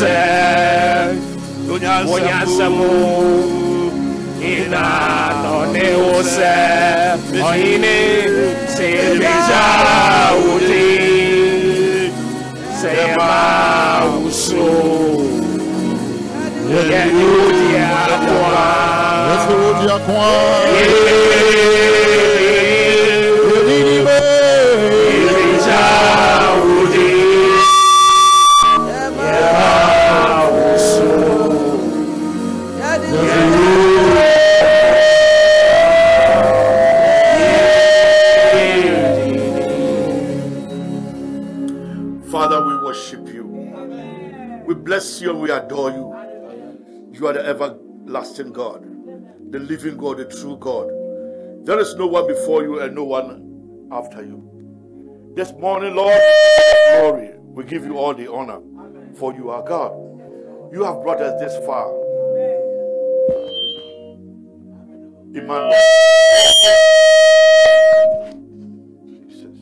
ne ose Onyasamu Ina no ne ose Oine Sebeja Uti Sema Uso Yehudi Akwa Yehudi Akwa Father, You are the everlasting God, the living God, the true God. There is no one before you and no one after you. This morning, Lord, glory. We give you all the honor, for you are God. You have brought us this far. Emmanuel. Jesus.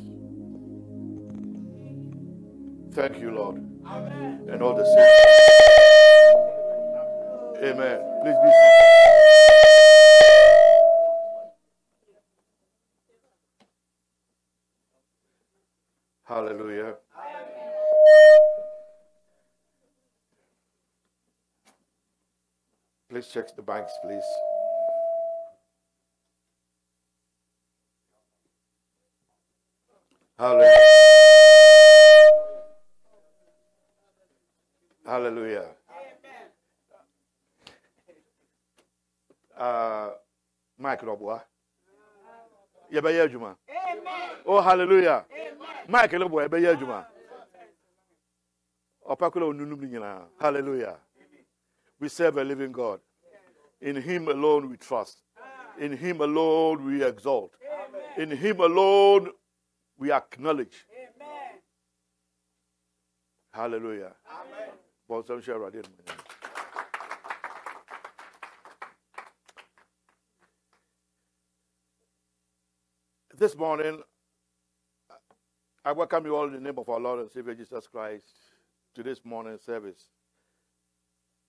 Thank you, Lord. Amen. And all the saints. Amen. Please be seated. Hallelujah. Please check the banks, please. Hallelujah. Hallelujah. Uh, Mike Robwa. Yɛbɛyɛ adwuma. Oh, hallelujah. Mike Robwa. Ɔpakula onunum ni nyinaa. Hallelujah. We serve a living God. In Him alone we trust. In Him alone we exalt. In Him alone we acknowledge. Hallelujah. Bọ́nsẹ̀m This morning, I welcome you all in the name of our Lord and Savior Jesus Christ to this morning service.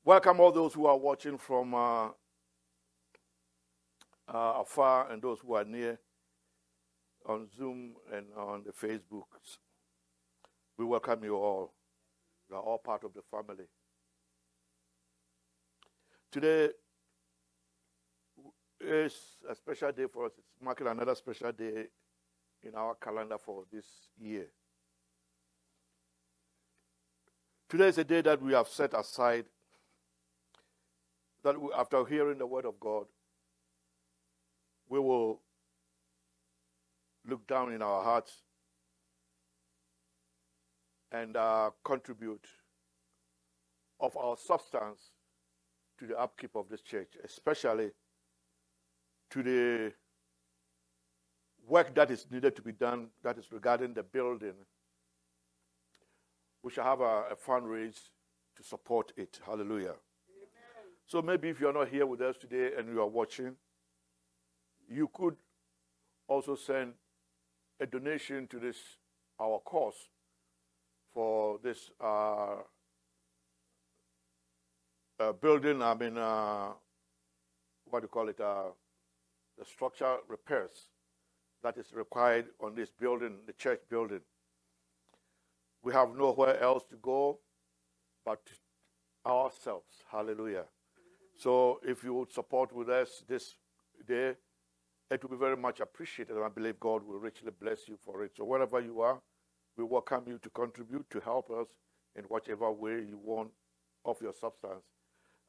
Welcome all those who are watching from uh, uh, afar and those who are near on Zoom and on the Facebooks. We welcome you all. You are all part of the family. Today is a special day for us. It's marking another special day in our calendar for this year. Today is a day that we have set aside that we, after hearing the word of God, we will look down in our hearts and uh, contribute of our substance to the upkeep of this church, especially to the work that is needed to be done that is regarding the building. We shall have a, a fundraise to support it. Hallelujah. So maybe if you're not here with us today and you are watching, you could also send a donation to this our cause for this uh, uh, building. I mean, uh, what do you call it? The structural repairs that is required on this building, the church building. We have nowhere else to go but ourselves. Hallelujah. So if you would support with us this day, it will be very much appreciated. And I believe God will richly bless you for it. So wherever you are, we welcome you to contribute to help us in whichever way you want of your substance.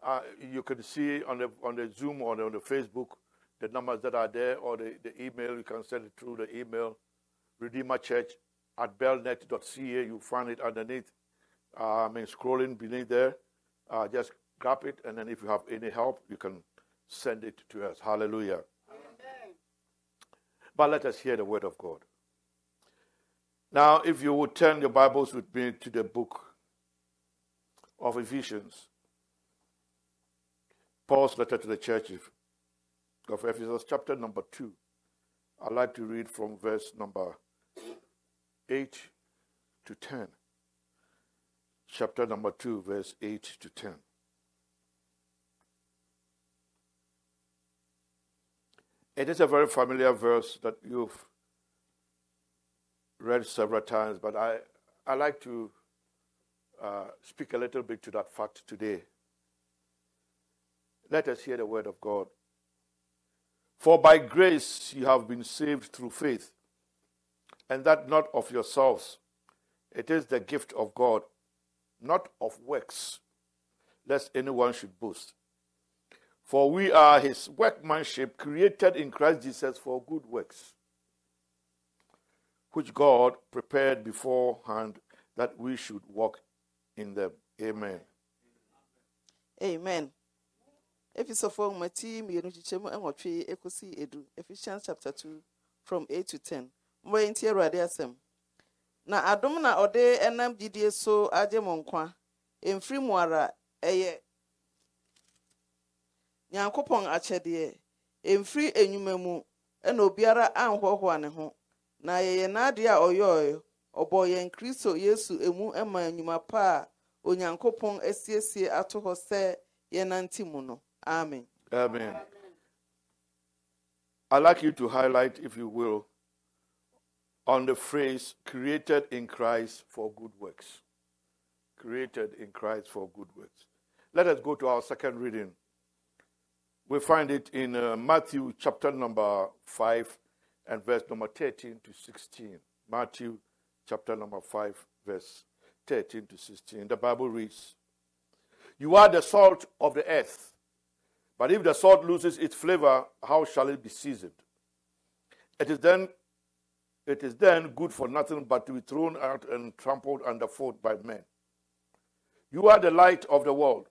Uh, you can see on the on the Zoom or on the Facebook the numbers that are there or the, the email. You can send it through the email, Redeemer Church at bellnet.ca. You find it underneath. Uh, I mean, scrolling beneath there. Uh, just grab it, and then if you have any help, you can send it to us. Hallelujah. Amen. But let us hear the word of God. Now, if you would turn your Bibles with me to the book of Ephesians, Paul's letter to the church of Ephesus, chapter number 2. I'd like to read from verse number 8 to 10. Chapter number 2, verse 8 to 10. It is a very familiar verse that you've read several times, but I, I like to uh, speak a little bit to that fact today. Let us hear the word of God. For by grace you have been saved through faith, and that not of yourselves. It is the gift of God, not of works, lest anyone should boast. For we are his workmanship, created in Christ Jesus for good works, which God prepared beforehand that we should walk in them. Amen. Amen. Efisofo mmati mmienu kyekyɛ mu nwɔtwe ekosi edu Ephesians chapter two from eight to ten. Mbɔ yɛn ti Awurade asɛm. Na adom na ɔde ɛnam gyidie so agye mo nkwa. Emfiri mu ara ɛyɛ nyankopɔn akyɛdeɛ. Emfiri enyuma mu ɛna obiara anhoahoa ne ho. Na yɛyɛ n'adeɛ a ɔyɔɔɛ. Ɔbɔ yɛn Kristo Yesu emu ɛma enyuma pa onyankopɔn asiesie ato hɔ sɛ yɛnante mu no. Amen. Amen. I'd like you to highlight, if you will, on the phrase created in Christ for good works. Created in Christ for good works. Let us go to our second reading. We find it in uh, Matthew chapter number 5 and verse number 13 to 16. Matthew chapter number 5, verse 13 to 16. The Bible reads You are the salt of the earth. But if the salt loses its flavor, how shall it be seasoned? It is then it is then good for nothing but to be thrown out and trampled underfoot by men. You are the light of the world.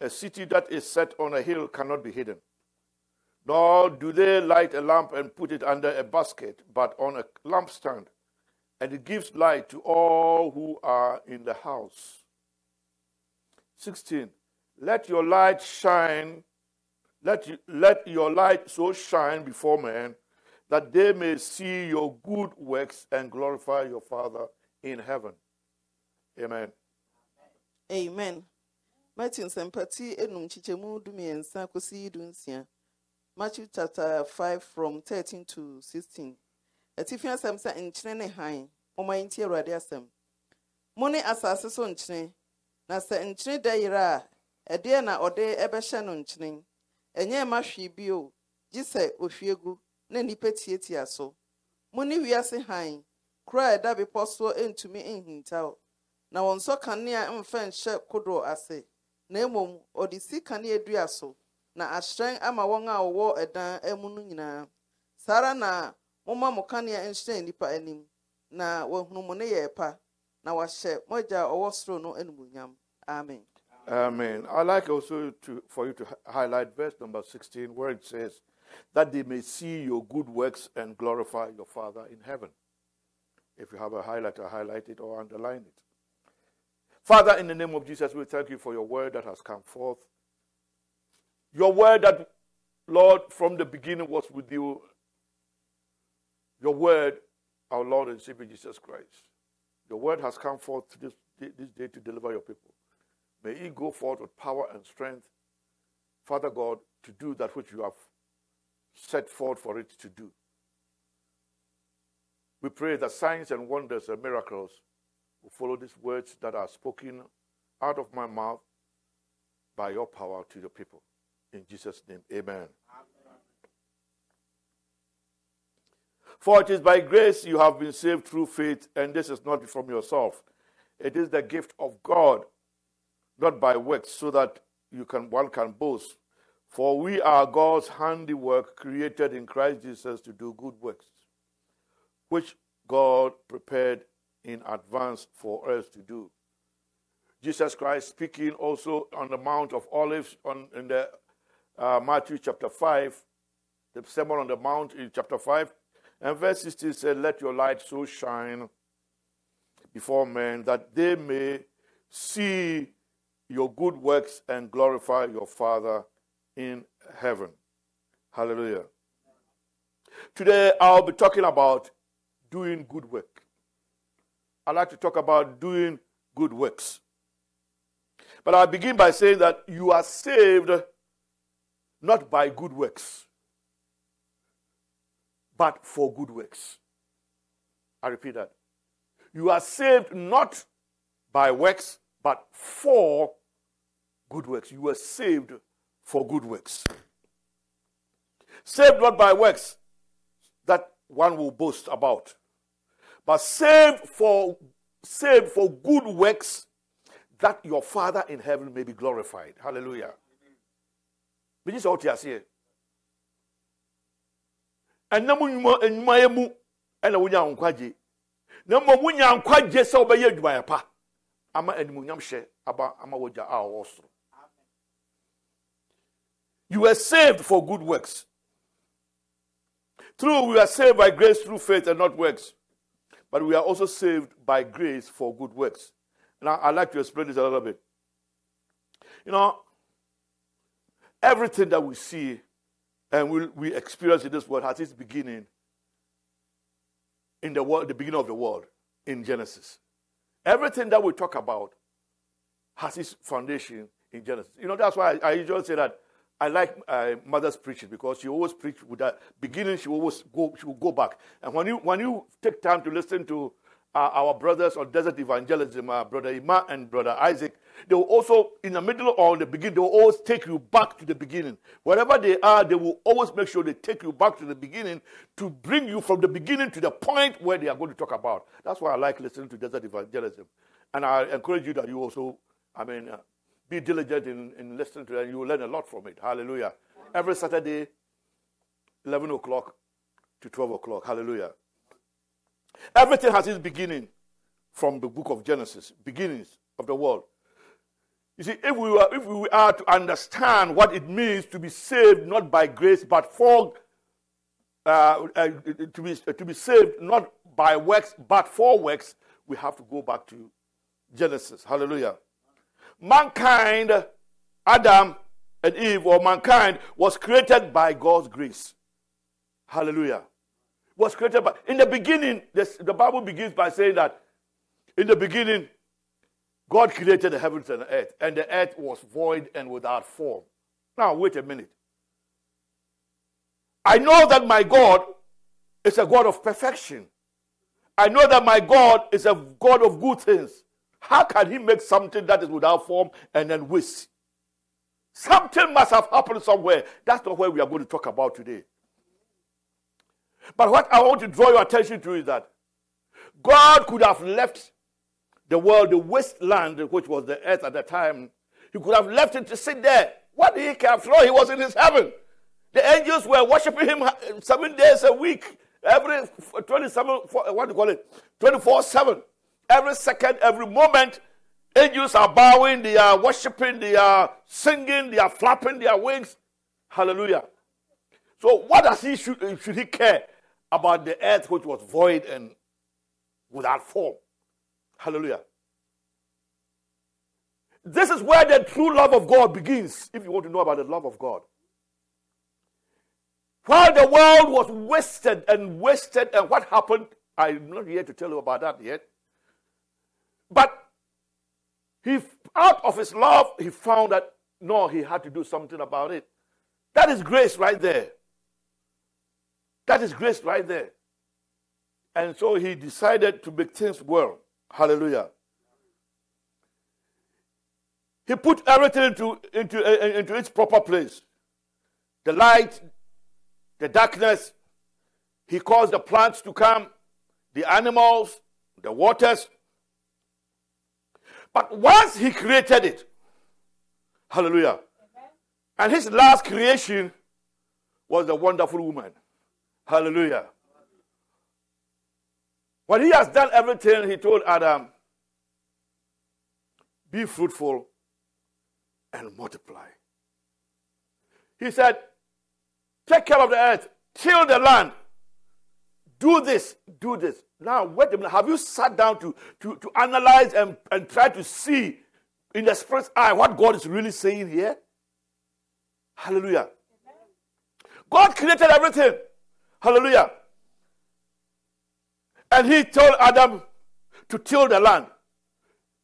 A city that is set on a hill cannot be hidden. Nor do they light a lamp and put it under a basket, but on a lampstand, and it gives light to all who are in the house. 16. Let your light shine let, let your light so shine before men that they may see your good works and glorify your Father in heaven. Amen. Amen. Matthew Sempati enum chichemu dumiensa kosi dunsia. Matthew chapter 5 from 13 to 16. Atifi asɛm sɛ nkyene ne hann, ɔma nti Awurade asɛm. Mo ne asase so nkyene, na sɛ nkyene da yere a, ɛdeɛ na ɔde ɛbɛhyɛ no nkyene. Ɛnyɛ mma hwee bio. Gye sɛ gu na nnipa tietia so. Mo ne wiase hann kuro ɛda bepɔ soɔ ntumi nhintaw. Na wɔn nsɔ kanea mfa nhyɛ kodoɔ ase. Na mmom ɔde si kanea dua so na ahyerɛn ama wɔn a wɔwɔ ɛdan mu no nyinaa. Saa ara na momma mo kanea nhyerɛn nnipa anim. Na wɔahunu mo ne yɛ pa. Na wahyɛ mo agya a ɔwɔ soro no animuonyam. Amen. Amen. I like also to, for you to highlight verse number 16 where it says, that they may see your good works and glorify your Father in heaven. If you have a highlighter, highlight it or underline it. Father, in the name of Jesus, we thank you for your word that has come forth. Your word that, Lord, from the beginning was with you. Your word, our Lord and Savior Jesus Christ. Your word has come forth this, this day to deliver your people. May he go forth with power and strength, Father God, to do that which you have set forth for it to do. We pray that signs and wonders and miracles will follow these words that are spoken out of my mouth by your power to your people. In Jesus' name, amen. amen. For it is by grace you have been saved through faith, and this is not from yourself. It is the gift of God not by works, so that you can one can boast. For we are God's handiwork, created in Christ Jesus to do good works, which God prepared in advance for us to do. Jesus Christ speaking also on the Mount of Olives on, in the uh, Matthew chapter 5, the Sermon on the Mount in chapter 5, and verse 16 said, Let your light so shine before men that they may see your good works and glorify your Father in heaven. Hallelujah. Today I'll be talking about doing good work. I like to talk about doing good works. But I begin by saying that you are saved not by good works, but for good works. I repeat that. You are saved not by works, but for good works. You were saved for good works. Saved not by works that one will boast about, but saved for saved for good works that your Father in heaven may be glorified. Hallelujah. Bini sɛ ɔte aseɛ. ɛnam nnwumayɛ mu ɛna wonya nkwagye na mmom wonya nkwagye sɛ wobɛyɛ adwumayɛ pa ama aba ama a you were saved for good works. True we are saved by grace through faith and not works. But we are also saved by grace for good works. Now i'd like to explain this a little bit. You know everything that we see and we, we experience in this world has its beginning in the world, the beginning of the world in Genesis. Everything that we talk about has its foundation in Genesis. You know, that's why I, I usually say that I like uh, mother's preaching because she always preach with that beginning. She always go. She will go back. And when you when you take time to listen to uh, our brothers on desert evangelism, uh, brother Ima and brother Isaac, they will also, in the middle or in the beginning, they will always take you back to the beginning. Wherever they are, they will always make sure they take you back to the beginning to bring you from the beginning to the point where they are going to talk about. That's why I like listening to desert evangelism. And I encourage you that you also, I mean, uh, be diligent in, in listening to and you will learn a lot from it. Hallelujah. Every Saturday, 11 o'clock to 12 o'clock. Hallelujah. Everything has its beginning from the book of Genesis, beginnings of the world. You see, if we, if we are to understand what it means to be saved not by grace but for uh, uh, to, be, uh, to be saved not by works but for works, we have to go back to Genesis. Hallelujah. Mankind, Adam and Eve, or mankind, was created by God's grace. Hallelujah was created by. In the beginning, this, the Bible begins by saying that in the beginning, God created the heavens and the earth, and the earth was void and without form. Now, wait a minute. I know that my God is a God of perfection. I know that my God is a God of good things. How can He make something that is without form and then waste? Something must have happened somewhere. That's not what we are going to talk about today. But what I want to draw your attention to is that God could have left the world, the wasteland, which was the earth at the time. He could have left it to sit there. What did he care? After all, he was in his heaven. The angels were worshiping him uh, seven days a week, every 27, uh, what do you call it? 24 7. Every second, every moment, angels are bowing, they are worshiping, they are singing, they are flapping their wings. Hallelujah. So, what does he should, uh, should he care about the earth which was void and without form. Hallelujah. This is where the true love of God begins, if you want to know about the love of God. While the world was wasted and wasted, and what happened, I'm not here to tell you about that yet. But he, out of his love, he found that no, he had to do something about it. That is grace right there. That is grace right there. And so he decided to make things well. Hallelujah. He put everything into, into, uh, into its proper place the light, the darkness. He caused the plants to come, the animals, the waters. But once he created it, hallelujah, and his last creation was the wonderful woman. Hallelujah. When he has done everything, he told Adam, Be fruitful and multiply. He said, Take care of the earth, till the land. Do this, do this. Now, wait a minute. Have you sat down to, to, to analyze and, and try to see in the spirit's eye what God is really saying here? Hallelujah. God created everything. Hallelujah. And he told Adam to till the land,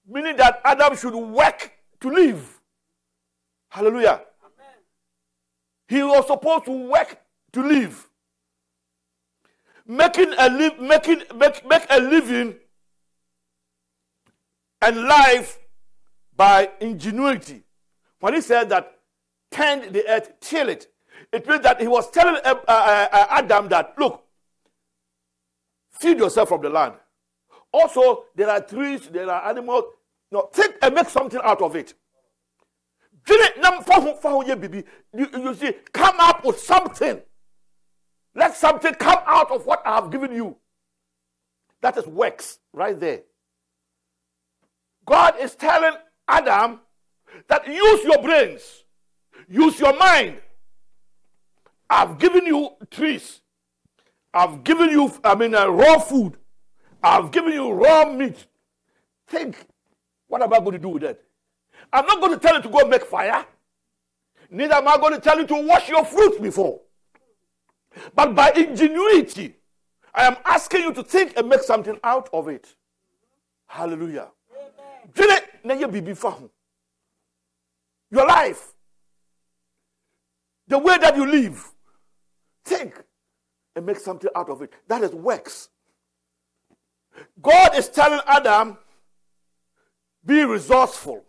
meaning that Adam should work to live. Hallelujah. Amen. He was supposed to work to live. Making a making make, make a living and life by ingenuity. When he said that tend the earth, till it, it means that he was telling uh, uh, uh, Adam that look, feed yourself from the land. Also, there are trees, there are animals. No, think and make something out of it. You, you see, come up with something. Let something come out of what I have given you. That is works right there. God is telling Adam that use your brains, use your mind. I've given you trees. I've given you, I mean, uh, raw food. I've given you raw meat. Think, what am I going to do with that? I'm not going to tell you to go make fire. Neither am I going to tell you to wash your fruit before. But by ingenuity, I am asking you to think and make something out of it. Hallelujah. Your life, the way that you live, think and make something out of it. That is works. God is telling Adam, be resourceful.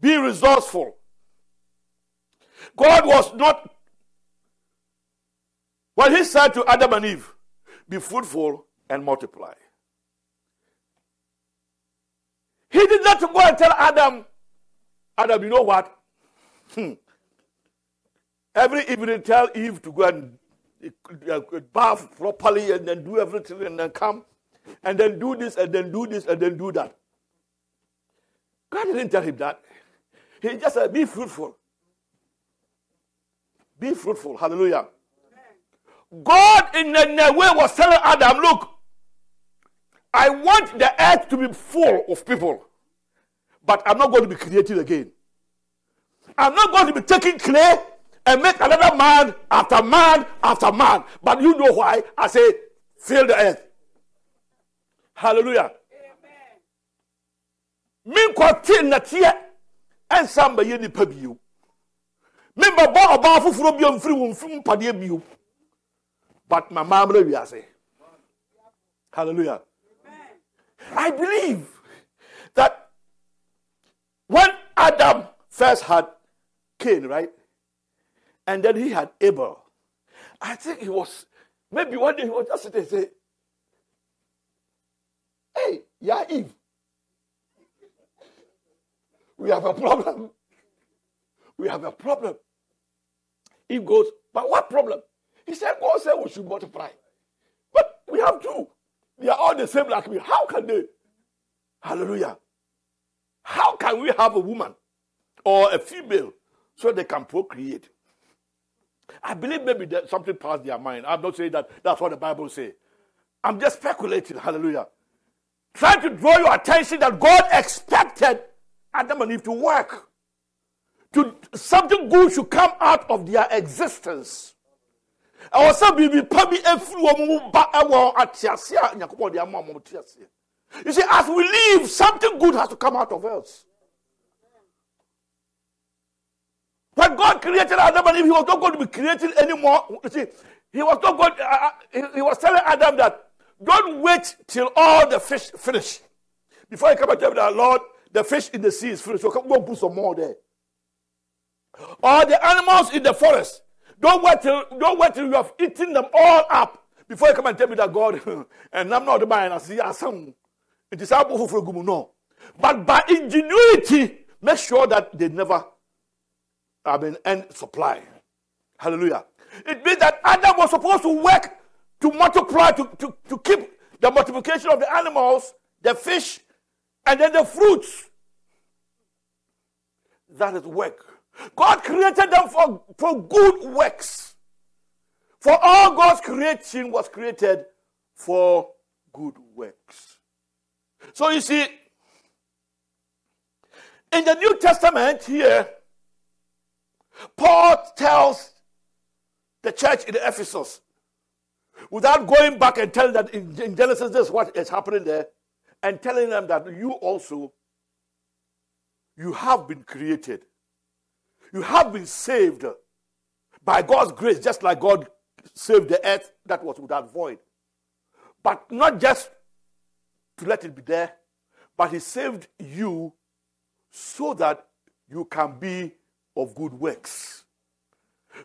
Be resourceful. God was not when he said to Adam and Eve, Be fruitful and multiply. He did not go and tell Adam, Adam, you know what? Hmm. Every evening, tell Eve to go and uh, bath properly and then do everything and then come and then do this and then do this and then do that. God didn't tell him that. He just said, Be fruitful. Be fruitful. Hallelujah. God, in a way, was telling Adam, Look, I want the earth to be full of people, but I'm not going to be created again. I'm not going to be taking clay and make another man after man after man. But you know why? I say, fill the earth. Hallelujah. menkɔte nnɛteɛ ɛnsa mbɛyɛ nipa bio membɛbɔ ɔbaa foforɔ bio mfiri wo mfiri mpadeɛ bio but my mom say, Hallelujah. I believe that when Adam first had Cain, right? And then he had Abel. I think he was, maybe one day he was just sitting and say, Hey, yeah, Eve. We have a problem. We have a problem. Eve goes, But what problem? He said, God said we should multiply. But we have two. They are all the same like me. How can they? Hallelujah. How can we have a woman or a female so they can procreate? I believe maybe that something passed their mind. I'm not saying that that's what the Bible says. I'm just speculating. Hallelujah. Trying to draw your attention that God expected Adam and Eve to work. To something good should come out of their existence you see as we live something good has to come out of us. When God created Adam and Eve, He was not going to be creating anymore. You see, He was not going. Uh, uh he, he was telling Adam that don't wait till all the fish finish before you come and tell me that Lord, the fish in the sea is finished. So come go put some more there. Or the animals in the forest. Don't wait till don't wait till you have eaten them all up before you come and tell me that God and I'm not the man. I see some. It is no. But by ingenuity, make sure that they never I mean end supply. Hallelujah. It means that Adam was supposed to work to multiply, to, to, to keep the multiplication of the animals, the fish, and then the fruits. That is work. God created them for, for good works. For all God's creation was created for good works. So you see, in the New Testament here, Paul tells the church in Ephesus, without going back and telling that in, Genesis this is what is happening there, and telling them that you also, you have been created. You have been saved by God's grace, just like God saved the earth that was without void. But not just to let it be there, but He saved you so that you can be of good works.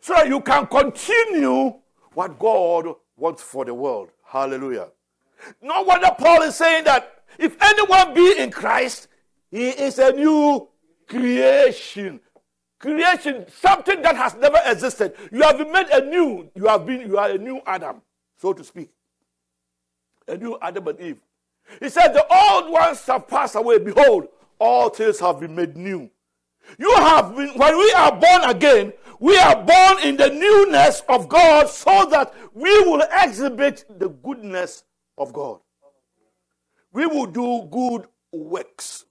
So that you can continue what God wants for the world. Hallelujah. No wonder Paul is saying that if anyone be in Christ, he is a new creation. Creation, something that has never existed. You have been made a new, you have been, you are a new Adam, so to speak. A new Adam and Eve. He said, The old ones have passed away. Behold, all things have been made new. You have been, when we are born again, we are born in the newness of God so that we will exhibit the goodness of God. We will do good works.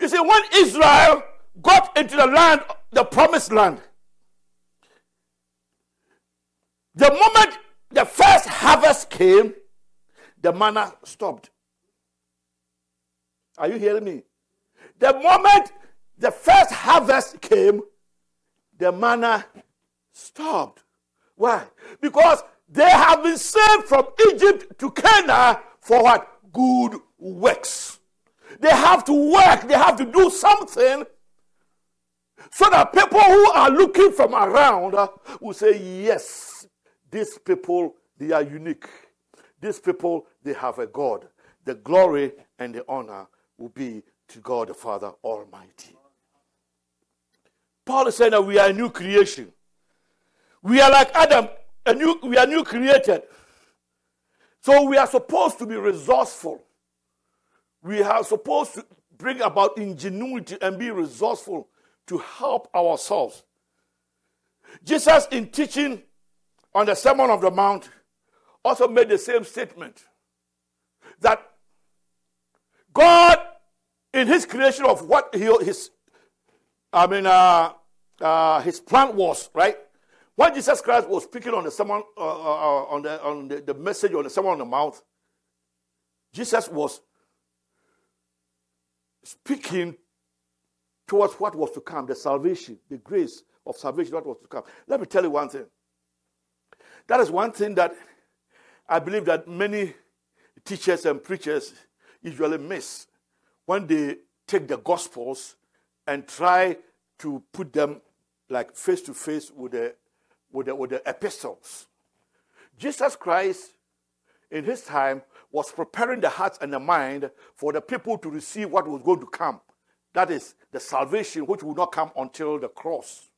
You see, when Israel got into the land, the promised land, the moment the first harvest came, the manna stopped. Are you hearing me? The moment the first harvest came, the manna stopped. Why? Because they have been saved from Egypt to Canaan for what? Good works. They have to work, they have to do something so that people who are looking from around uh, will say, Yes, these people, they are unique. These people, they have a God. The glory and the honor will be to God the Father Almighty. Paul is saying that we are a new creation. We are like Adam, a new, we are new created. So we are supposed to be resourceful. We are supposed to bring about ingenuity and be resourceful to help ourselves. Jesus, in teaching on the Sermon of the Mount, also made the same statement that God, in His creation of what he, His, I mean, uh, uh, His plan was, right? When Jesus Christ was speaking on the sermon, uh, uh, on the on the, the message on the Sermon on the Mount, Jesus was speaking towards what was to come, the salvation, the grace of salvation, what was to come. Let me tell you one thing. That is one thing that I believe that many teachers and preachers usually miss when they take the gospels and try to put them like face to face with the with the, with the epistles. Jesus Christ in his time was preparing the hearts and the mind for the people to receive what was going to come. That is the salvation which will not come until the cross.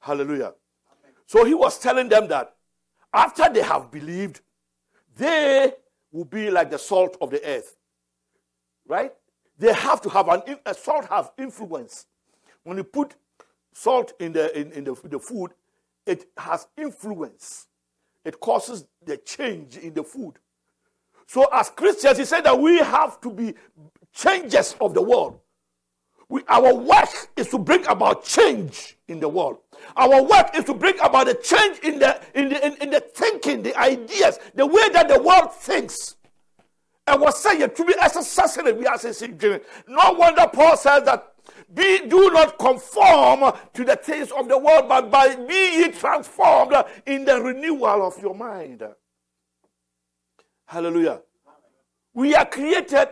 Hallelujah. So he was telling them that after they have believed, they will be like the salt of the earth. Right? They have to have an a uh, salt have influence. When you put salt in the in, in the, the food, it has influence. It causes the change in the food. So, as Christians, he said that we have to be changers of the world. We, our work is to bring about change in the world. Our work is to bring about a change in the in the in, in the thinking, the ideas, the way that the world thinks. And was saying to be as a we are saying, no wonder Paul says that be do not conform to the things of the world, but by be transformed in the renewal of your mind. Hallelujah. We are created,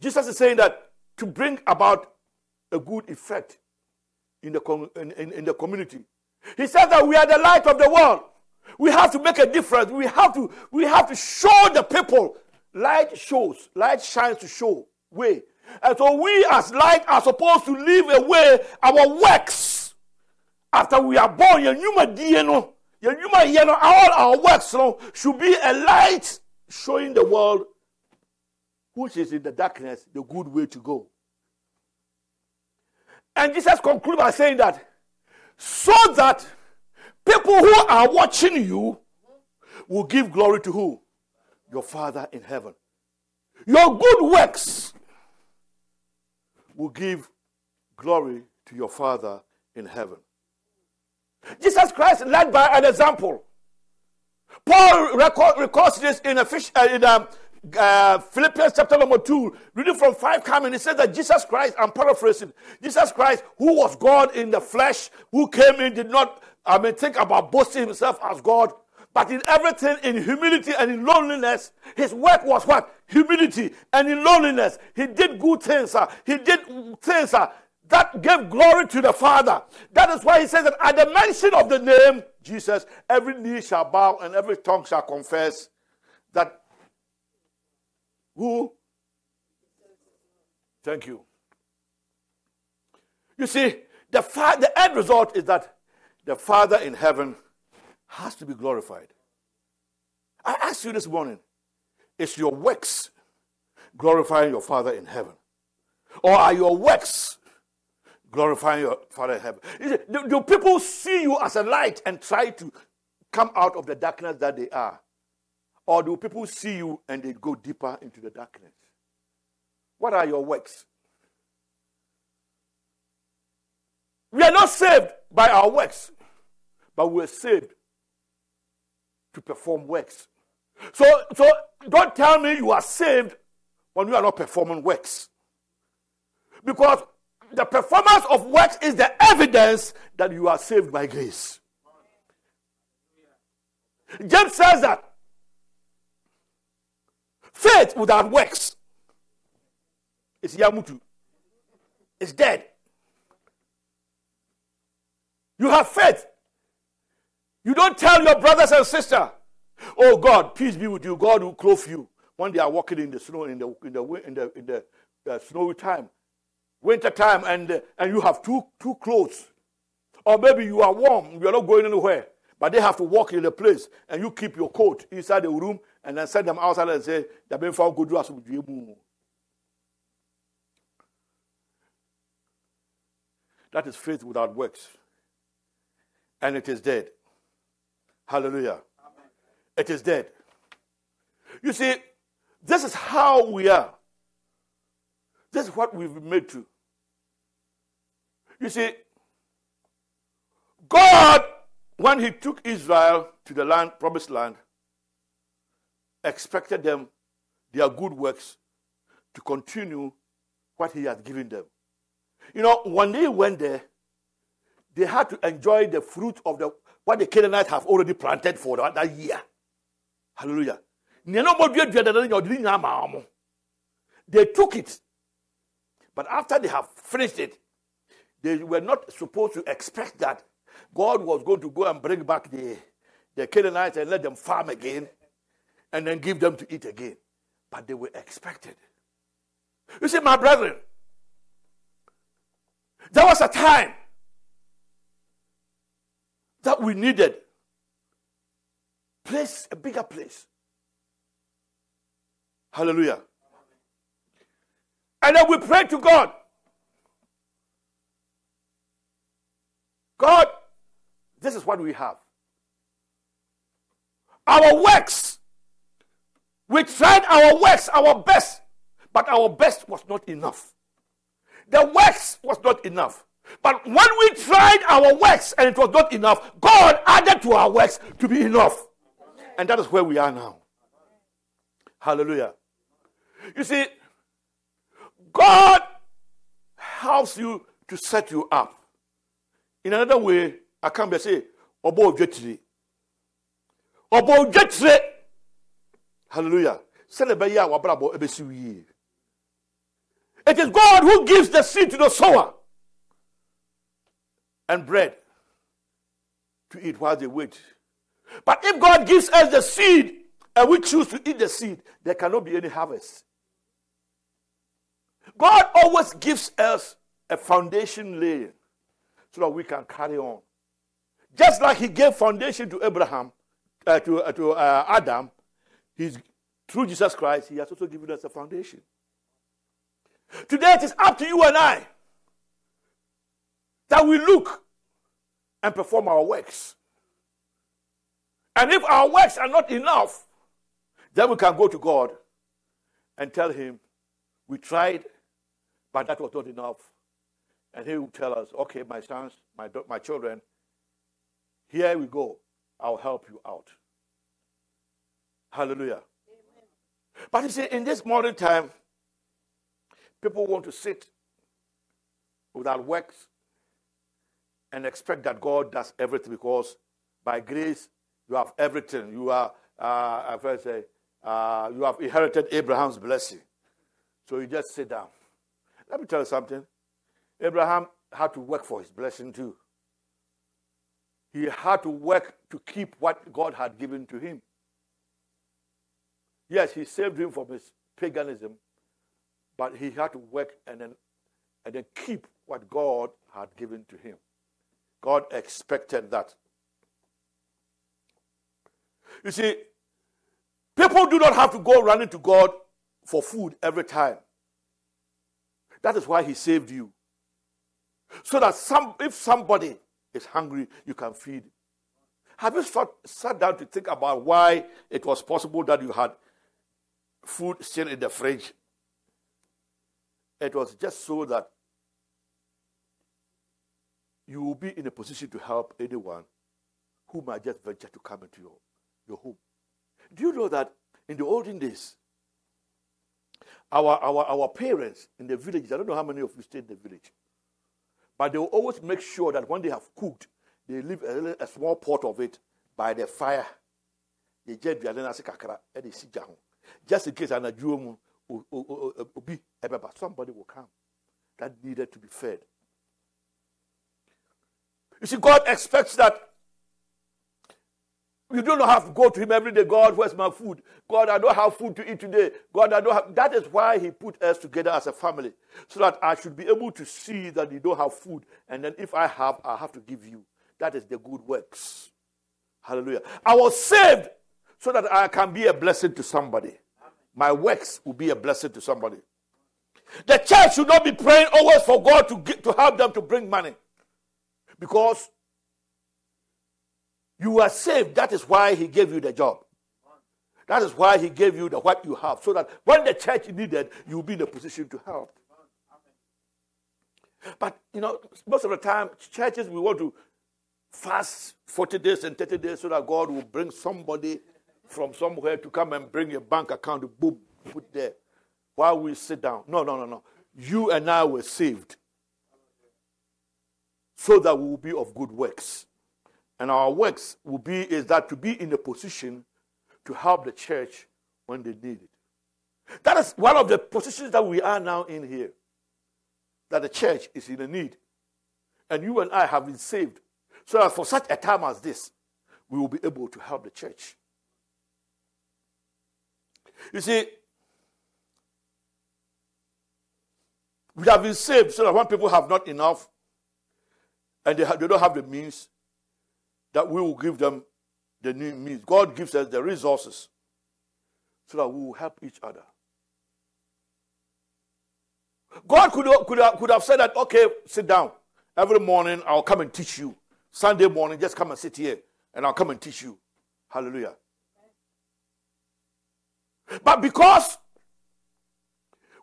Jesus is saying that, to bring about a good effect in the, com- in, in, in the community. He says that we are the light of the world. We have to make a difference. We have to, we have to show the people. Light shows, light shines to show way. And so we as light are supposed to leave away our works after we are born. yɛn nnwuma yɛ no all our works should be a light showing the world which is in the darkness the good way to go. And Jesus concluded by saying that so that people who are watching you will give glory to who? Your Father in heaven. Your good works will give glory to your Father in heaven. Jesus Christ led by an example. Paul record, records this in, a fish, uh, in um, uh, Philippians chapter number 2, reading from 5 coming, it says that Jesus Christ, I'm paraphrasing, Jesus Christ, who was God in the flesh, who came in, did not, I mean, think about boasting himself as God, but in everything, in humility and in loneliness, his work was what? Humility and in loneliness. He did good things. Uh, he did things uh, that gave glory to the Father. That is why he says that at the mention of the name Jesus, every knee shall bow and every tongue shall confess that who? Thank you. You see, the, fa- the end result is that the Father in heaven has to be glorified. I ask you this morning is your works glorifying your Father in heaven? Or are your works glorifying your Father in heaven? Do, do people see you as a light and try to come out of the darkness that they are? Or do people see you and they go deeper into the darkness? What are your works? We are not saved by our works, but we're saved to perform works. So, so don't tell me you are saved when you are not performing works. Because the performance of works is the evidence that you are saved by grace. James says that faith without works is yamutu, it's dead. You have faith. You don't tell your brothers and sisters, "Oh God, peace be with you. God will clothe you." When they are walking in the snow in the in the in the, in the uh, snowy time, winter time, and uh, and you have two two clothes, or maybe you are warm, you are not going anywhere, but they have to walk in the place, and you keep your coat inside the room, and then send them outside and say, "They've been found good." That is faith without works. And it is dead. Hallelujah. Amen. It is dead. You see, this is how we are. This is what we've been made to. You see, God, when He took Israel to the land, promised land, expected them, their good works, to continue what He had given them. You know, when they went there, they had to enjoy the fruit of the what the Canaanites have already planted for that, that year. Hallelujah. They took it. But after they have finished it, they were not supposed to expect that God was going to go and bring back the, the Canaanites and let them farm again and then give them to eat again. But they were expected. You see, my brethren, there was a time that we needed. Place, a bigger place. Hallelujah. And then we pray to God. God, this is what we have. Our works, we tried our works, our best, but our best was not enough. The works was not enough. But when we tried our works and it was not enough, God added to our works to be enough. And that is where we are now. Hallelujah. You see, God helps you to set you up. In another way, I can be say, Obo Jetri. Obo Jetri. Hallelujah. It is God who gives the seed to the sower and bread to eat while they wait. But if God gives us the seed and we choose to eat the seed, there cannot be any harvest. God always gives us a foundation layer so that we can carry on. Just like he gave foundation to Abraham, uh, to, uh, to uh, Adam, he's, through Jesus Christ, he has also given us a foundation. Today it is up to you and I that we look and perform our works. And if our works are not enough, then we can go to God and tell Him, We tried, but that was not enough. And He will tell us, Okay, my sons, my, my children, here we go. I'll help you out. Hallelujah. Amen. But you see, in this modern time, people want to sit without works and expect that God does everything because by grace you have everything. You are, uh, I say, uh, you have inherited Abraham's blessing. So you just sit down. Let me tell you something. Abraham had to work for his blessing too. He had to work to keep what God had given to him. Yes, he saved him from his paganism, but he had to work and then, and then keep what God had given to him. God expected that. You see, people do not have to go running to God for food every time. That is why He saved you. So that some, if somebody is hungry, you can feed. Have you sat, sat down to think about why it was possible that you had food still in the fridge? It was just so that you will be in a position to help anyone who might just venture to come into your, your home. Do you know that in the olden days, our, our, our parents in the villages, I don't know how many of you stayed in the village, but they will always make sure that when they have cooked, they leave a, a small pot of it by the fire. Just in case an somebody will come that needed to be fed. You see, God expects that you don't have to go to Him every day. God, where's my food? God, I don't have food to eat today. God, I don't have. That is why He put us together as a family, so that I should be able to see that you don't have food, and then if I have, I have to give you. That is the good works. Hallelujah. I was saved so that I can be a blessing to somebody. My works will be a blessing to somebody. The church should not be praying always for God to, get, to help them to bring money. Because you are saved. That is why he gave you the job. That is why he gave you the what you have. So that when the church needed, you'll be in a position to help. But you know, most of the time, churches we want to fast 40 days and 30 days so that God will bring somebody from somewhere to come and bring your bank account, boom, put there while we sit down. No, no, no, no. You and I were saved so that we will be of good works. And our works will be is that to be in a position to help the church when they need it. That is one of the positions that we are now in here. That the church is in a need. And you and I have been saved. So that for such a time as this, we will be able to help the church. You see, we have been saved so that when people have not enough, and they, they don't have the means, that we will give them the new means. God gives us the resources so that we will help each other. God could, could, could have said that, okay, sit down. Every morning I'll come and teach you. Sunday morning, just come and sit here and I'll come and teach you. Hallelujah. But because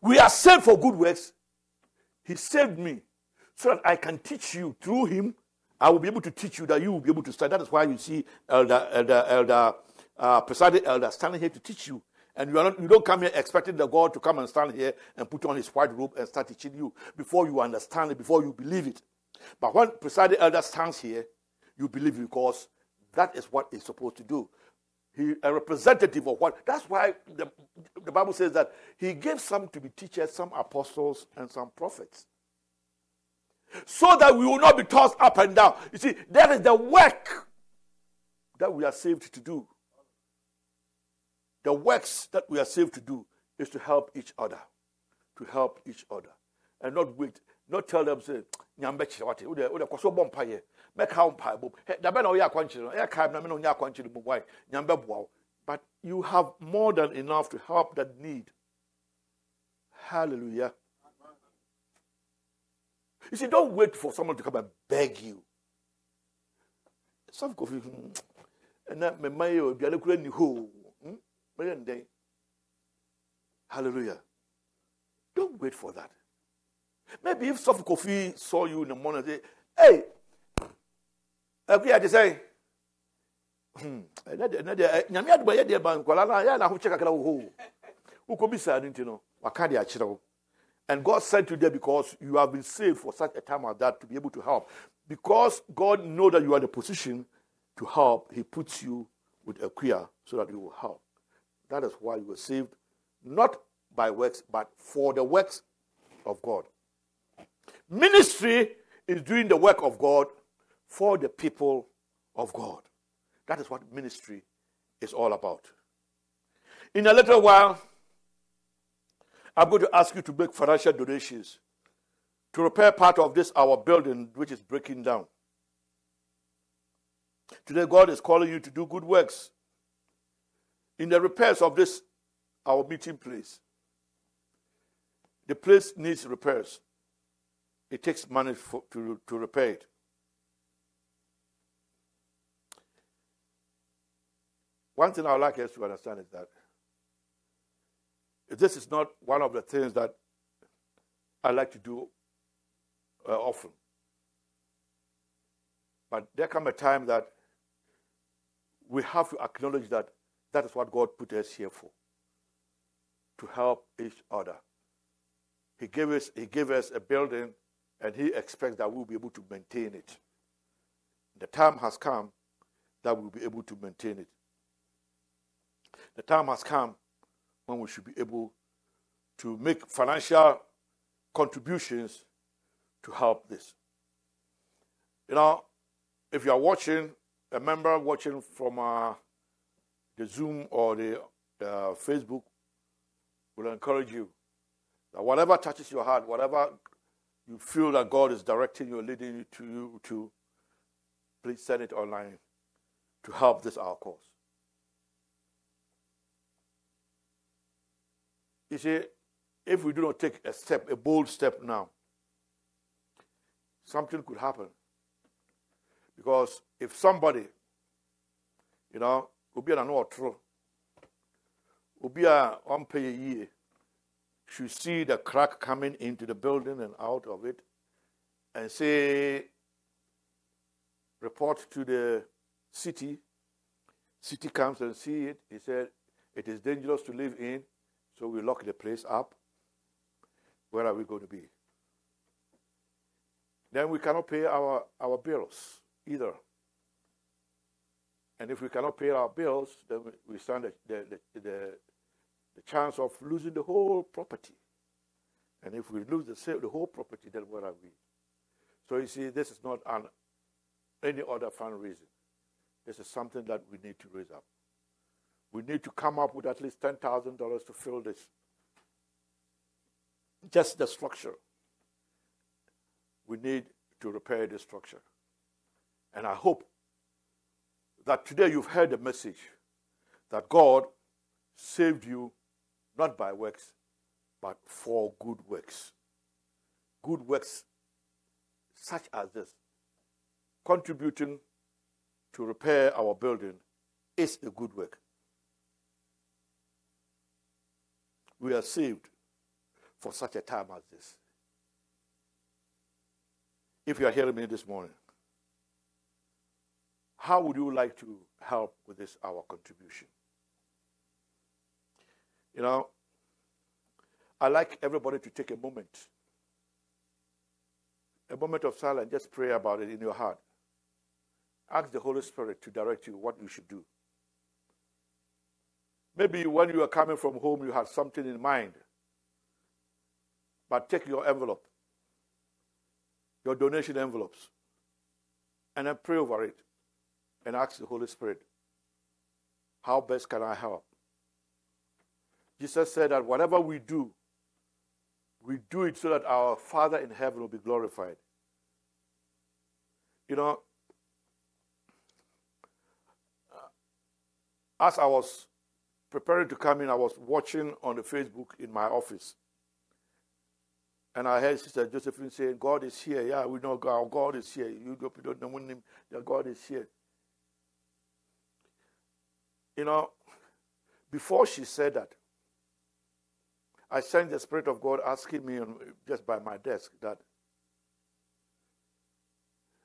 we are saved for good works, He saved me so that I can teach you through him. I will be able to teach you that you will be able to study. That is why you see elder, elder, elder, uh, presiding elder standing here to teach you. And you, are not, you don't come here expecting the God to come and stand here and put on his white robe and start teaching you before you understand it, before you believe it. But when presiding elder stands here, you believe because that is what he's supposed to do. He a representative of what. That's why the, the Bible says that he gave some to be teachers, some apostles, and some prophets so that we will not be tossed up and down. You see, that is the work that we are saved to do. The works that we are saved to do is to help each other, to help each other, and not wait, not tell them say, dabɛ na woyɛ akwankyere no ɛyɛ kae na me wae nyame bɛboa wo but you have more than enough to help that need. Hallelujah you see don't wait for someone to come and beg you. Some kofi ɛnɛ mɛma yɛ aduane kura ni hoo mɛyɛ ndɛn hallelujah. Don't wait for that. Maybe if some kofi saw you in the morning say hey akuya te sɛ ɛnɛ deɛ ɛnɛ deɛ nyame aduma yɛ deɛ ba nkɔla na yɛ na ahokyɛ kakra wɔ hɔ o wokɔ bi saa no nti no waka de akyerɛ wo and God sent you there because you have been saved for such a time as that to be able to help. Because God knows that you are in a position to help, He puts you with a queer so that you will help. That is why you were saved, not by works, but for the works of God. Ministry is doing the work of God for the people of God. That is what ministry is all about. In a little while, I'm going to ask you to make financial donations to repair part of this our building which is breaking down. Today, God is calling you to do good works in the repairs of this our meeting place. The place needs repairs. It takes money for, to, to repair it. One thing I would like us to understand is that this is not one of the things that I like to do uh, often. But there come a time that we have to acknowledge that that is what God put us here for to help each other. He gave us, he gave us a building and He expects that we'll be able to maintain it. The time has come that we'll be able to maintain it. The time has come when we should be able to make financial contributions to help this. You know, if you are watching, a member watching from uh, the Zoom or the uh, Facebook, will encourage you that whatever touches your heart, whatever you feel that God is directing you, leading you to you to, please send it online to help this our cause. You said, if we do not take a step, a bold step now, something could happen. Because if somebody, you know, obi a n'ano ɔtoro, obi a yɛ yie, should see the crack coming into the building and out of it, and say, report to the city. City comes and see it. He said, it is dangerous to live in. So we lock the place up. Where are we going to be? Then we cannot pay our, our bills either. And if we cannot pay our bills, then we stand the, the, the, the, chance of losing the whole property. And if we lose the, the whole property, then where are we? So you see, this is not an, any other fundraising. This is something that we need to raise up. We need to come up with at least $10,000 to fill this. Just the structure. We need to repair the structure. And I hope that today you've heard the message that God saved you not by works, but for good works. Good works such as this, contributing to repair our building, is a good work. We are saved for such a time as this. If you are hearing me this morning, how would you like to help with this our contribution? You know, I like everybody to take a moment, a moment of silence, just pray about it in your heart. Ask the Holy Spirit to direct you what you should do. Maybe when you are coming from home, you have something in mind. But take your envelope, your donation envelopes, and then pray over it and ask the Holy Spirit, How best can I help? Jesus said that whatever we do, we do it so that our Father in heaven will be glorified. You know, as I was preparing to come in, I was watching on the Facebook in my office. And I heard Sister Josephine saying, God is here. Yeah, we know God. God is here. You don't know him, God is here. You know, before she said that, I sensed the Spirit of God asking me just by my desk that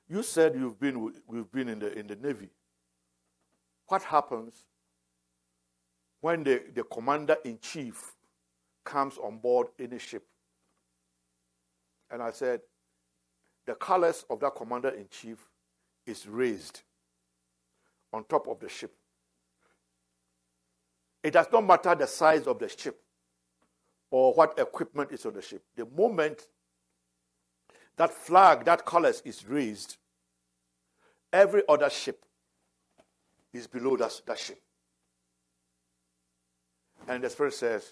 you said you've been, we've been in the, in the Navy. What happens when the, the commander in chief comes on board any ship? And I said, the colors of that commander in chief is raised on top of the ship. It does not matter the size of the ship or what equipment is on the ship. The moment that flag, that colors is raised, every other ship is below that, that ship. And the Spirit says,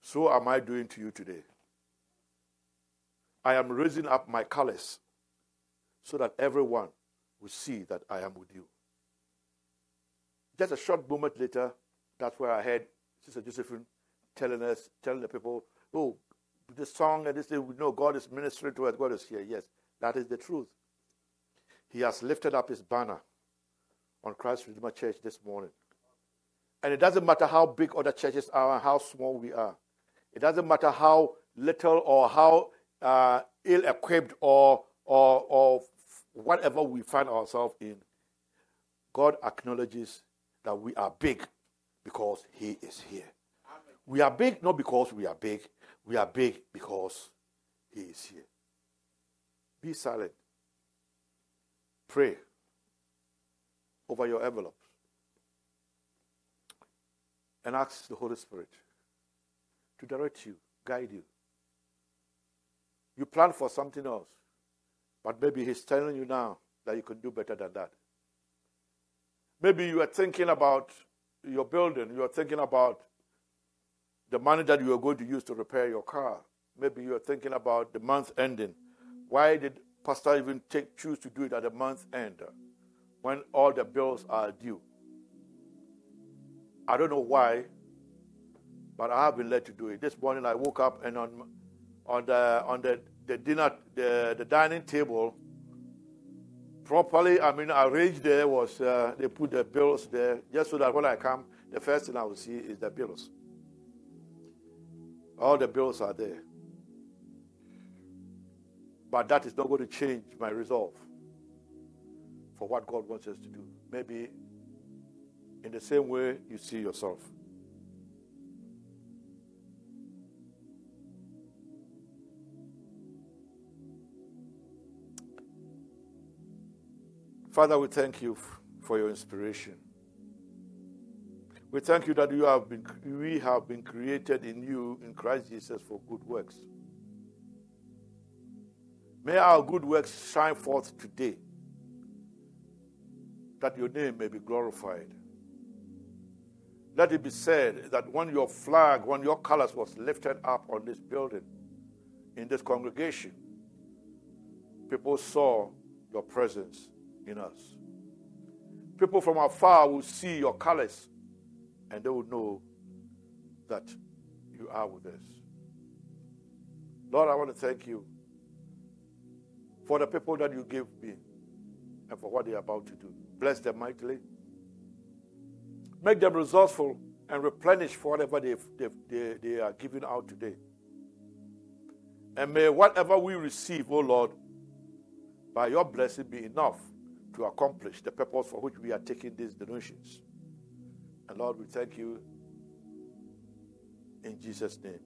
So am I doing to you today. I am raising up my colors so that everyone will see that I am with you. Just a short moment later, that's where I heard Sister Josephine telling us, telling the people, oh, this song and this thing, we know God is ministering to us, God is here. Yes, that is the truth. He has lifted up his banner on Christ Redeemer Church this morning. And it doesn't matter how big other churches are and how small we are. It doesn't matter how little or how uh, ill equipped or, or, or whatever we find ourselves in. God acknowledges that we are big because He is here. Amen. We are big not because we are big, we are big because He is here. Be silent. Pray over your envelopes and ask the Holy Spirit to direct you, guide you. You plan for something else, but maybe He's telling you now that you can do better than that. Maybe you are thinking about your building, you are thinking about the money that you are going to use to repair your car. Maybe you are thinking about the month ending. Why did pastor even take, choose to do it at the month end uh, when all the bills are due? I don't know why, but I have been led to do it. This morning I woke up and on on the on the, the dinner the, the dining table properly, I mean, arranged there was uh, they put the bills there just so that when I come, the first thing I will see is the bills. All the bills are there. But that is not going to change my resolve for what God wants us to do. Maybe in the same way you see yourself. Father, we thank you for your inspiration. We thank you that you have been, we have been created in you, in Christ Jesus, for good works. May our good works shine forth today, that your name may be glorified. Let it be said that when your flag, when your colors was lifted up on this building, in this congregation, people saw your presence in us. People from afar will see your colors and they will know that you are with us. Lord, I want to thank you for the people that you gave me and for what they are about to do. Bless them mightily. Make them resourceful and replenish for whatever they've, they, they are giving out today. And may whatever we receive, oh Lord, by your blessing be enough to accomplish the purpose for which we are taking these donations. And Lord, we thank you in Jesus' name.